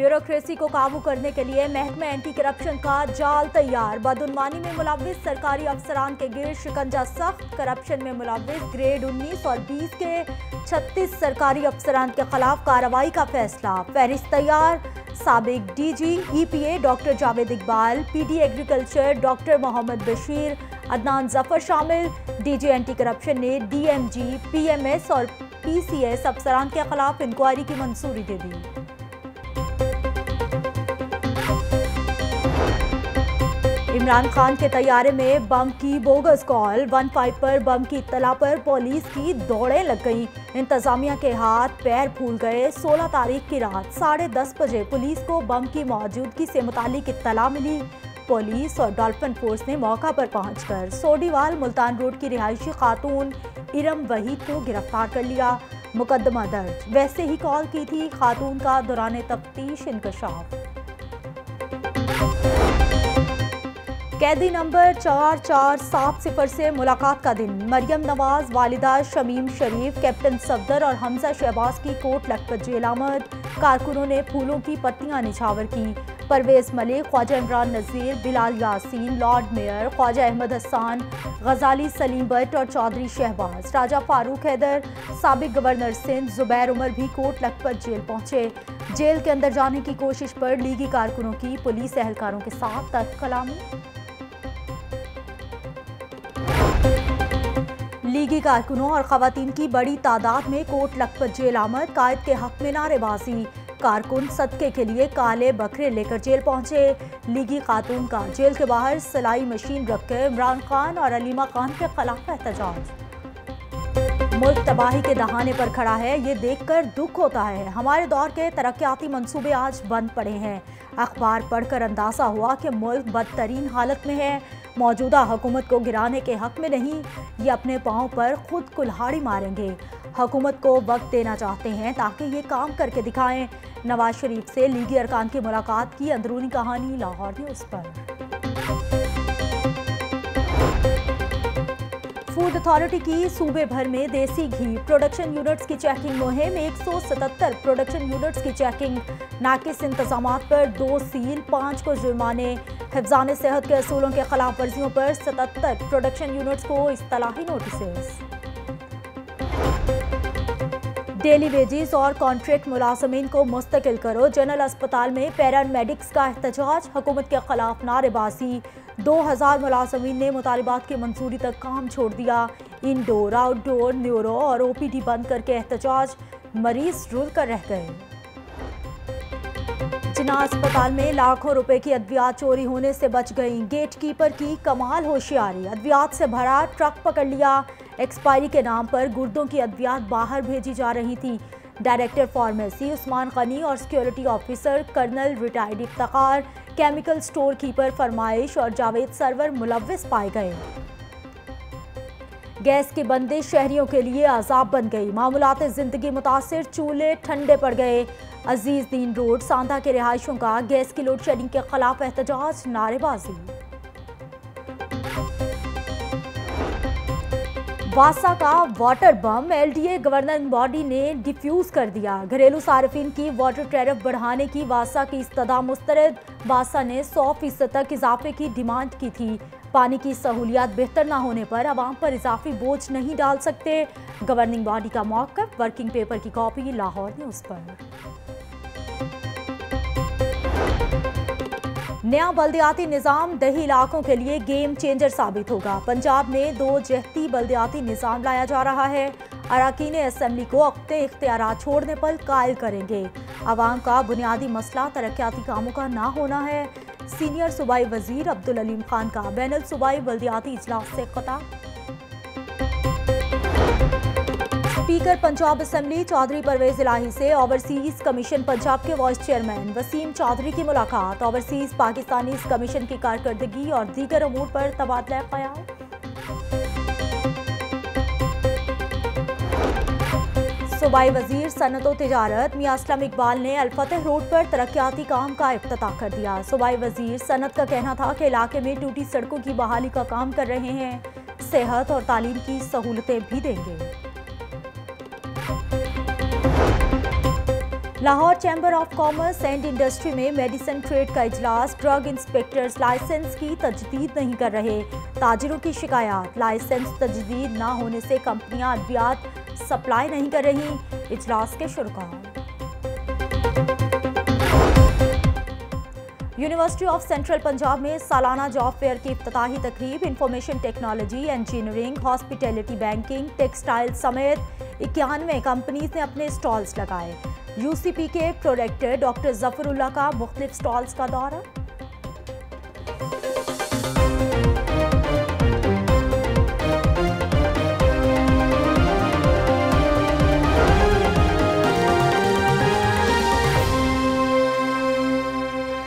Bureaucracy کو قابو کرنے کے لیے محکمہ اینٹی کرپشن کا جال تیار۔ بدعنوانی میں ملوث سرکاری افسران کے گر شکنجہ سخت۔ کرپشن میں ملوث گریڈ انیس اور بیس کے چھتیس سرکاری افسران کے خلاف کارروائی کا فیصلہ۔ فہرست تیار۔ سابق D G E P A, doctor Javed Iqbal, P D agriculture, doctor Muhammad Bashir, Adnan Zafar شامل۔ ڈی جی اینٹی کرپشن نے D M G P M S اور پی سی ایس افسران کے خلاف انکوائری کی منظوری دے دی۔ عمران خان کے طیارے میں بم کی بوگس کال۔ ون فائیو پر بم کی اطلاع پر پولیس کی دوڑیں لگ گئیں۔ انتظامیہ کے ہاتھ پیر پھول گئے۔ سولہ تاریخ کی رات ساڑھے دس بجے پولیس کو بم کی موجودگی سے متعلق اطلاع ملی۔ پولیس اور ڈالفن فورس نے موقع پر پہنچ کر سوڈیوال ملتان روڈ کی رہائشی خاتون ارم وحید کو گرفتار کر لیا۔ مقدمہ درج۔ ویسے ہی کال کی تھی خاتون کا دوران تفتیش انکشاف۔ قیدی نمبر چار چار سات صفر سے ملاقات کا دن۔ مریم نواز، والدہ شمیم شریف، کیپٹن صفدر اور حمزہ شہباز کی کوٹ لکھپت جیل آمد۔ کارکنوں نے پھولوں کی پتیاں نچھاور کی پرویز ملک، خواجہ عمران نذیر، بلال یاسین، لارڈ میئر، خواجہ احمد حسان، غزالی سلیم بٹ اور چودھری شہباز۔ راجہ فاروق حیدر، سابق گورنر سندھ، زبیر عمر بھی کوٹ لکھپت جیل پہنچے۔ جیل کے اندر جانے کی کوشش پر لیگی کارکنوں کی، پولیس اہلکاروں کے ساتھ ترک کلامی۔ لیگی کارکنوں اور خواتین کی بڑی تعداد میں کوٹ لکھپت جیل آمد، قائد کے حق میں نعرے بازی کارکن صدقے کے لیے کالے بکرے لے کر جیل پہنچے۔ لیگی خاتون کا جیل کے باہر سلائی مشین رکھ کر عمران خان اور علیمہ خان کے خلاف احتجاج۔ ملک تباہی کے دہانے پر کھڑا ہے، یہ دیکھ کر دکھ ہوتا ہے۔ ہمارے دور کے ترقیاتی منصوبے آج بند پڑے ہیں۔ اخبار پڑھ کر اندازہ ہوا کہ ملک بدترین حالت میں ہے۔ موجودہ حکومت کو گرانے کے حق میں نہیں، یہ اپنے پاؤں پر خود کلہاڑی ماریں گے۔ حکومت کو وقت دینا چاہتے ہیں تاکہ یہ کام کر کے دکھائیں۔ نواز شریف سے لیگی ارکان کی ملاقات کی اندرونی کہانی، لاہور نیوز پر۔ فوڈ اتھارٹی کی صوبے بھر میں دیسی گھی پروڈکشن یونٹس کی چیکنگ مہم ایک سو ستتر پروڈکشن یونٹس کی چیکنگ ناقص انتظامات پر دو سیل پانچ کو جرمانے حفظان صحت کے اصولوں کے خلاف ورزیوں پر ستتر پروڈکشن یونٹس کو اصطلاحی نوٹسز ڈیلی ویجز اور کانٹریکٹ ملازمین کو مستقل کرو۔ جنرل اسپتال میں پیرن میڈکس کا احتجاج، حکومت کے خلاف نعرے بازی دو ہزار ملازمین نے مطالبات کی منظوری تک کام چھوڑ دیا۔ انڈور، آؤٹ ڈور، نیورو اور او پی ڈی بند کر کے احتجاج، مریض رول کر رہ گئے۔ جناح اسپتال میں لاکھوں روپے کی ادویات چوری ہونے سے بچ گئیں۔ گیٹ کیپر کی کمال ہوشیاری۔ ادویات سے بھرا ٹرک پکڑ لیا۔ ایکسپائری کے نام پر گردوں کی ادویات باہر بھیجی جا رہی تھی ڈائریکٹر فارمیسی عثمان غنی اور security officer colonel retired Iftikhar chemical store keeper فرمائش اور جاوید سرور ملوث پائے گئے۔ گیس کی بندش شہریوں کے لیے عذاب بن گئی۔ معمولات زندگی متاثر، چولہے ٹھنڈے پڑ گئے۔ عزیز دین روڈ ساندھا کے رہائشوں کا گیس کی لوڈ شیڈنگ کے خلاف احتجاج، نعرے بازی۔ واسا کا water bomb, L D A governing body نے ڈیفیوز کر دیا۔ گھریلو صارفین کی واٹر ٹیرف بڑھانے کی، واسا کی استدا مسترد۔ واسا نے سو فیصد تک اضافے کی ڈیمانڈ کی تھی۔ پانی کی سہولیات بہتر نہ ہونے پر عوام پر اضافی بوجھ نہیں ڈال سکتے۔ گورننگ باڈی کا موقف، ورکنگ پیپر کی کاپی، لاہور نیوز پر۔ نیا بلدیاتی نظام دیہی علاقوں کے لیے گیم چینجر ثابت ہوگا۔ پنجاب میں دو جہتی بلدیاتی نظام لایا جا رہا ہے۔ اراکین اسمبلی کو اپنے اختیارات چھوڑنے پر قائل کریں گے۔ عوام کا بنیادی مسئلہ ترقیاتی کاموں کا نہ ہونا ہے۔ سینئر صوبائی وزیر عبدالعلیم خان کا بین الصوبائی بلدیاتی اجلاس سے خطاب۔ اسپیکر پنجاب اسمبلی چودھری پرویز الہی سے اوورسیز کمیشن پنجاب کے وائس چیئرمین وسیم چودھری کی ملاقات۔ اوورسیز پاکستانی اس کمیشن کی کارکردگی اور دیگر امور پر تبادلہ خیال۔ صوبائی وزیر صنعت و تجارت میاں اسلم اقبال نے الفتح روڈ پر ترقیاتی کام کا افتتاح کر دیا۔ صوبائی وزیر صنعت کا کہنا تھا کہ علاقے میں ٹوٹی سڑکوں کی بحالی کا کام کر رہے ہیں۔ صحت اور تعلیم کی سہولتیں بھی دیں گے۔ Lahore chamber of commerce and industry میں میڈیسن ٹریڈ کا اجلاس۔ ڈرگ انسپیکٹرز لائسنس کی تجدید نہیں کر رہے۔ تاجروں کی شکایات۔ لائسنس تجدید نہ ہونے سے کمپنیاں ادویات سپلائی نہیں کر رہی اجلاس کے شرکا یونیورسٹی آف سینٹرل پنجاب میں سالانہ جاب فیئر کی افتتاحی تقریب information technology engineering hospitality banking textile سمیت اکیانوے کمپنیز نے اپنے سٹالز لگائے یو سی پی کے پروڈکٹر ڈاکٹر ظفر اللہ کا مختلف سٹالز کا دورہ